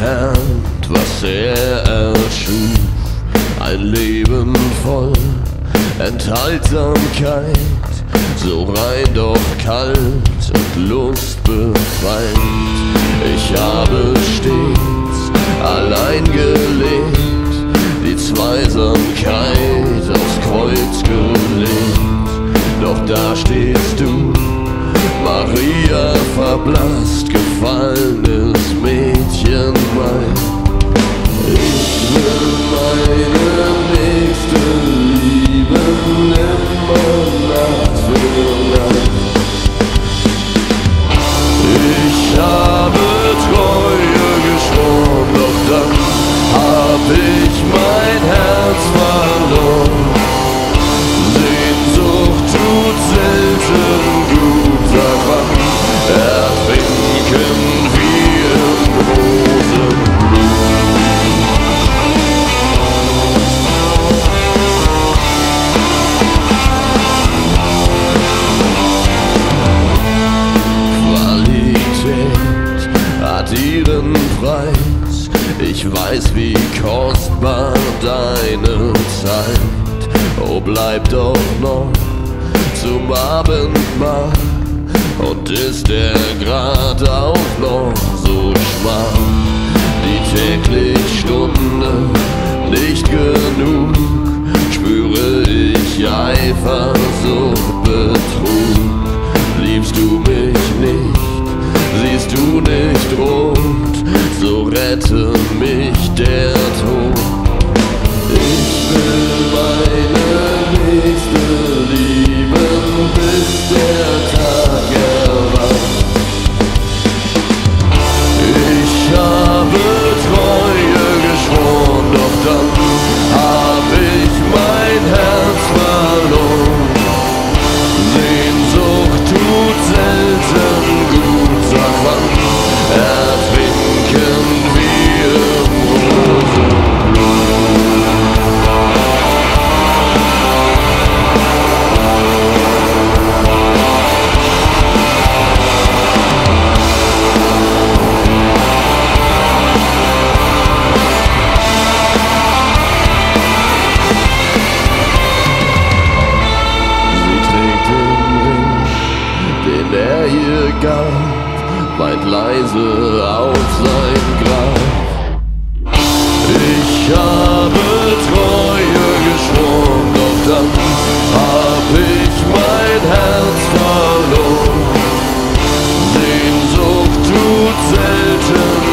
erkannt, was er erschuf. Ein Leben voll Enthaltsamkeit, so rein doch kalt und lustbefreit. Ich habe stets allein gelebt, die Zweisamkeit aufs Kreuz gelegt. Doch da stehst du, Maria verblasst, gefallenes Mädchen mein. Ich Preis. Ich weiß, wie kostbar deine Zeit. Oh, bleib doch noch zum Abendmahl. Und ist der Grad auch noch rette mich der begab, weit leise auf sein Grab. Ich habe Treue geschworen, doch dann hab ich mein Herz verloren. Sehnsucht tut selten